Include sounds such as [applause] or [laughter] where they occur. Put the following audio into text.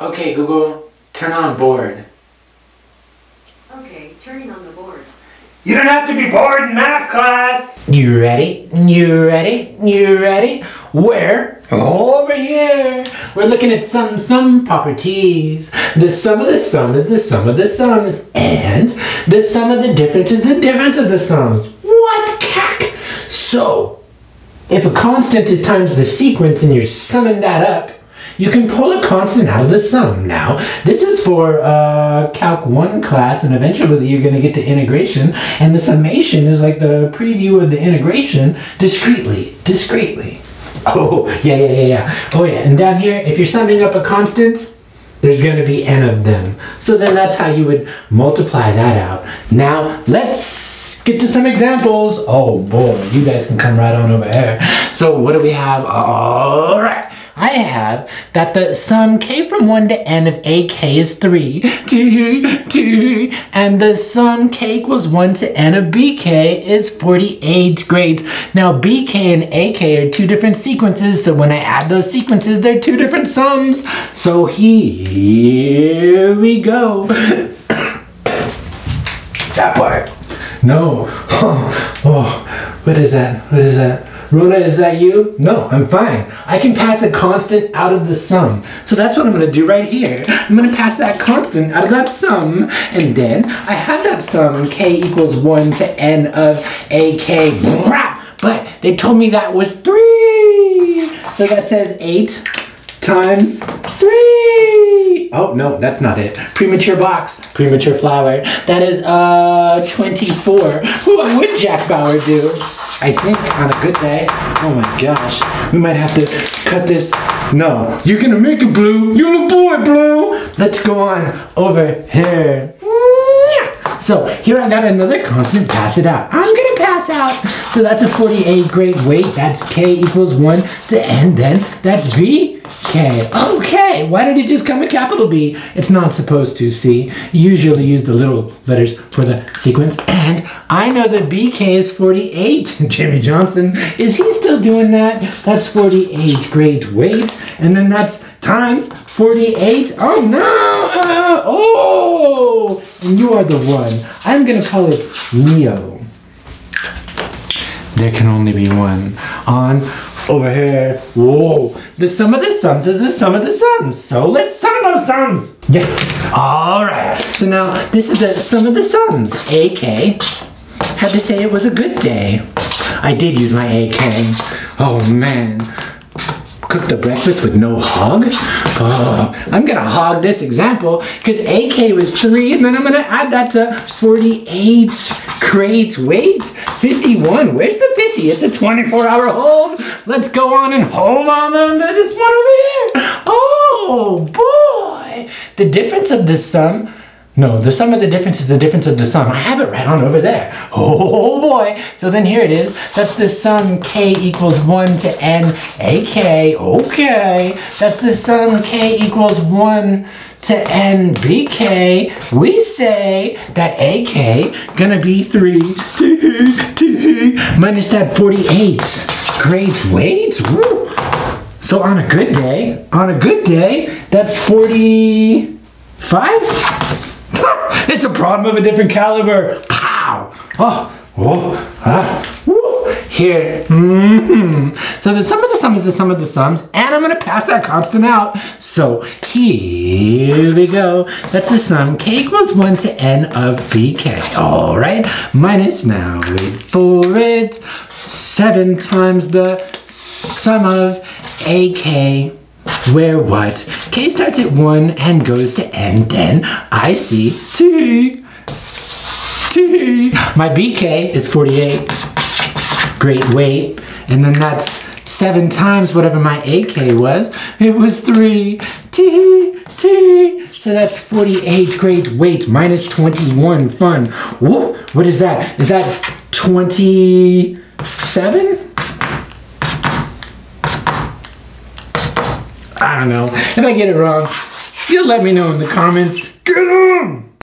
Okay, Google, turn on board. Okay, turning on the board. You don't have to be bored in math class. You ready? You ready? You ready? Where? Over here. We're looking at some sum properties. The sum of the sum is the sum of the sums, and the sum of the difference is the difference of the sums. What cack? So, if a constant is times the sequence and you're summing that up, you can pull a constant out of the sum. Now, this is for uh, Calc 1 class, and eventually you're going to get to integration, and the summation is like the preview of the integration discreetly, discreetly. Oh, yeah, yeah, yeah, yeah. Oh, yeah, and down here, if you're summing up a constant, there's going to be n of them. So then that's how you would multiply that out. Now, let's get to some examples. Oh boy, you guys can come right on over here. So what do we have? All right. I have that the sum k from 1 to n of ak is 3, [laughs] 2, 2, and the sum k equals 1 to n of bk is 48. Great. Now bk and ak are two different sequences, so when I add those sequences, they're two different sums. So here we go. [coughs] that part. No. Oh, [laughs] oh, what is that? What is that? Rona, is that you? No, I'm fine. I can pass a constant out of the sum. So that's what I'm gonna do right here. I'm gonna pass that constant out of that sum, and then I have that sum, k equals one to n of ak. But they told me that was three. So that says eight times three. Oh, no, that's not it. Premature box, premature flower. That is uh 24. What would Jack Bauer do? I think on a good day. Oh my gosh, we might have to cut this. No, you're gonna make it blue. You're my boy, blue. Let's go on over here. So here I got another constant, pass it out. I'm gonna pass out. So that's a 48 great weight. That's K equals one to N then. That's B, K. Okay, why did it just come a capital B? It's not supposed to, see? Usually use the little letters for the sequence. And I know that BK is 48. [laughs] Jimmy Johnson, is he still doing that? That's 48 great weight. And then that's times 48. Oh no! Uh, oh! And you are the one. I'm gonna call it Neo. There can only be one. On over here. Whoa. The sum of the sums is the sum of the sums. So let's sum those sums. Yeah. All right. So now this is the sum of the sums. AK had to say it was a good day. I did use my AK. Oh man cook the breakfast with no hog? Oh, I'm gonna hog this example because AK was three and then I'm gonna add that to 48 crates. Wait, 51, where's the 50? It's a 24 hour hold. Let's go on and hold on to this one over here. Oh boy, the difference of this sum no, the sum of the difference is the difference of the sum. I have it right on over there. [laughs] Oh boy. So then here it is. That's the sum k equals 1 to n ak. Okay. That's the sum k equals 1 to n bk. We say that ak gonna be 3 minus that 48. Great weight. Woo. So on a good day, on a good day, that's 45? [laughs] it's a problem of a different caliber. Pow! Oh, oh, ah, woo. Here. Mm -hmm. So the sum of the sum is the sum of the sums, and I'm to pass that constant out. So here we go. That's the sum. K equals 1 to n of bk. All right. Minus now, wait for it. 7 times the sum of ak where what? K starts at 1 and goes to N, then I see T. T. My BK is 48. Great weight. And then that's 7 times whatever my AK was. It was 3. T. T. So that's 48 great weight minus 21 fun. Whoa, what is that? Is that 27? I don't know. If I get it wrong, you'll let me know in the comments. Get on!